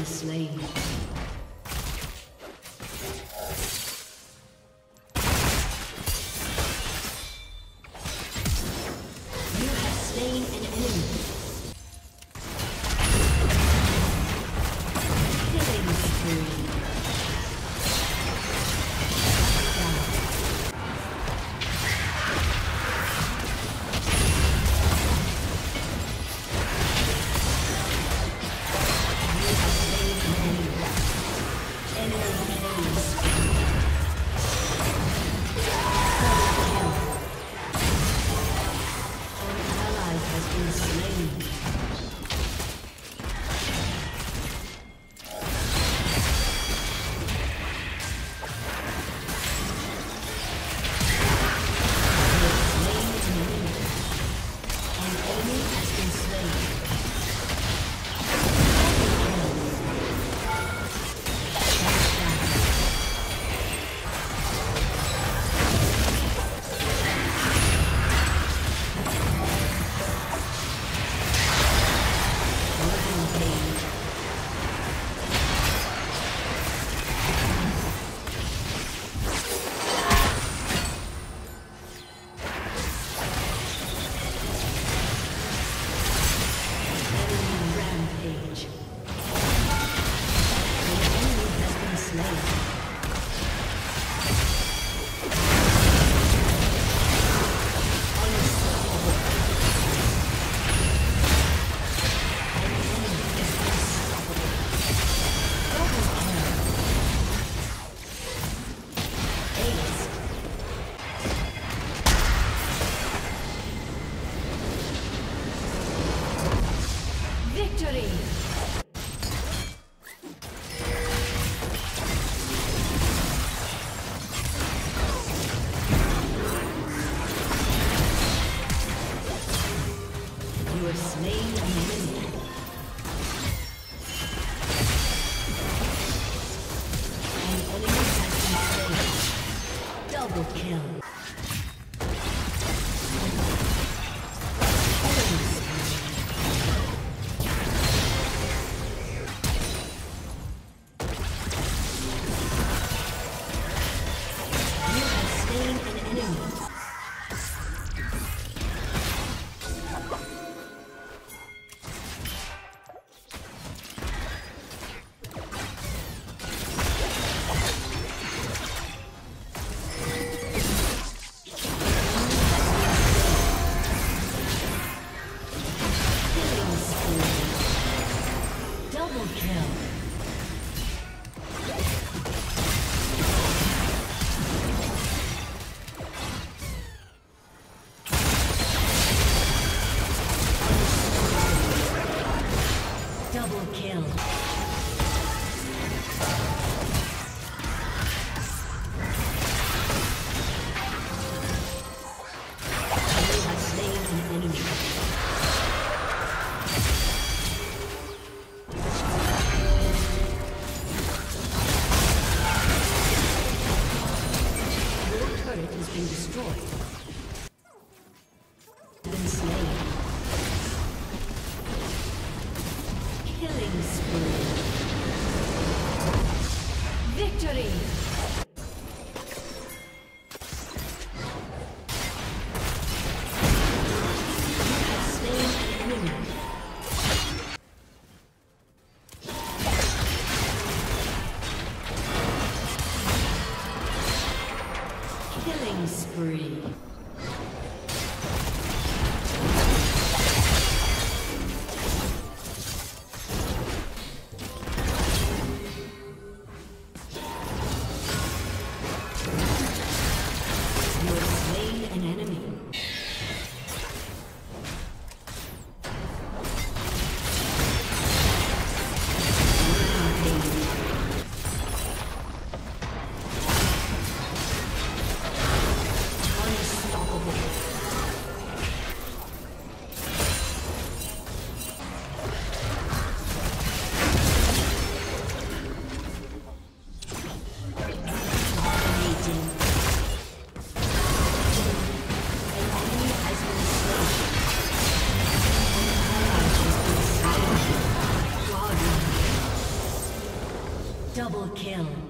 A slain. Killing spree. Double kill.